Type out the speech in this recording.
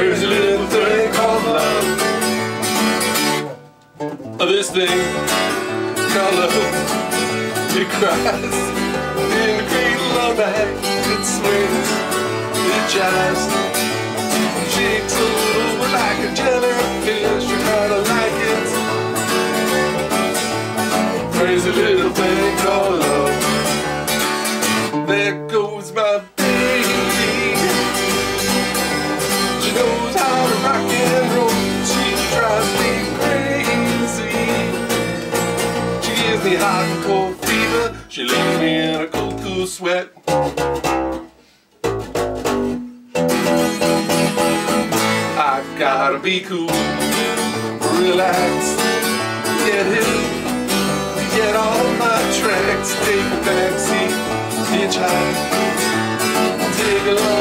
crazy little thing called love. This thing called love. It cries in the great love night. It swings, it jives. Shakes a little like a jellyfish. You kinda like it. Crazy little thing called love. There goes my Gives me hot and cold fever. She leaves me in a cold, cool sweat. I gotta be cool, relax, get hip, get all my tracks, take a backseat, hitchhike, take a